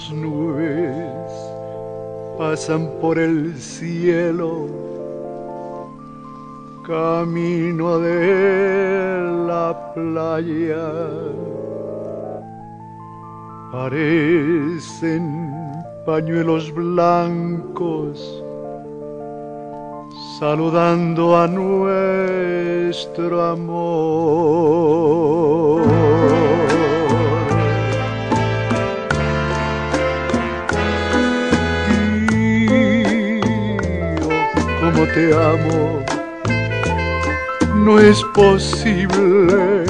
dos nubes pasan por el cielo, camino de la playa. Parecen pañuelos blancos saludando a nuestro amor. Como te amo, no es posible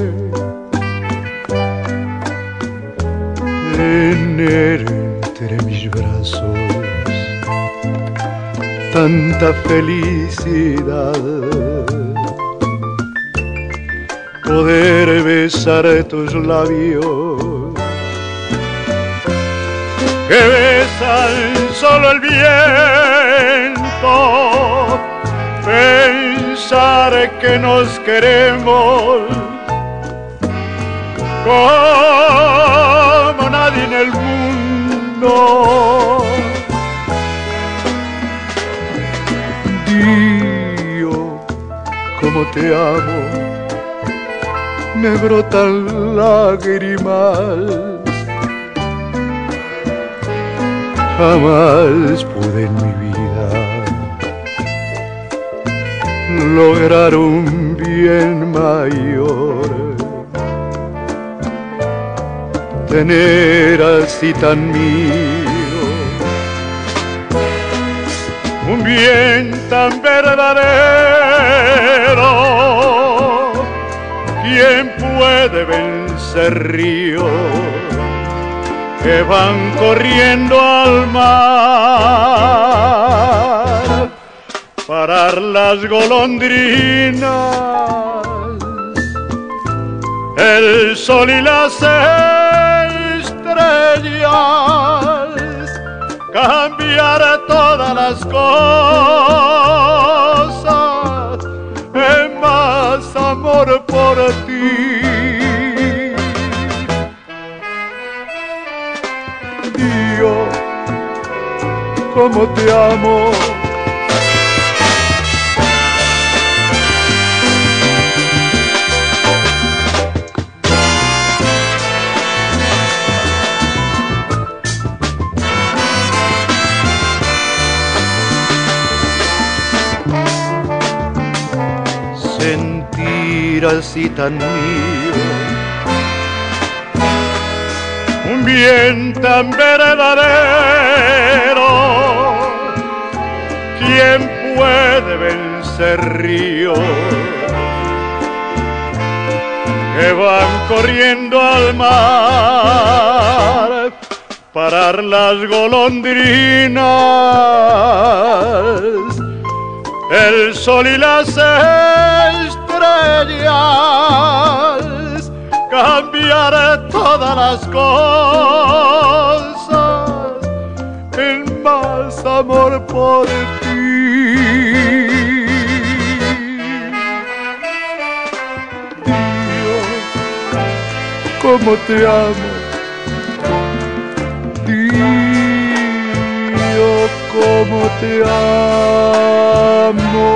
tener entre mis brazos tanta felicidad. Poder besar tus labios que besan solo el viento. Que nos queremos como nadie en el mundo como te amo, me brotan lágrimas. Jamás pude en mi vida lograr un bien mayor. Tener así tan mío un bien tan verdadero. ¿Quién puede vencer ríos que van corriendo al mar? Parar las golondrinas, el sol y las estrellas cambiar todas las cosas en más amor por ti. Yo, como te amo. Tan mío. Un bien tan verdadero, ¿quién puede vencer ríos que van corriendo al mar? Parar las golondrinas el sol y las estrellas, cambiar todas las cosas en más amor por ti. Cómo te amo. Dios, cómo te amo.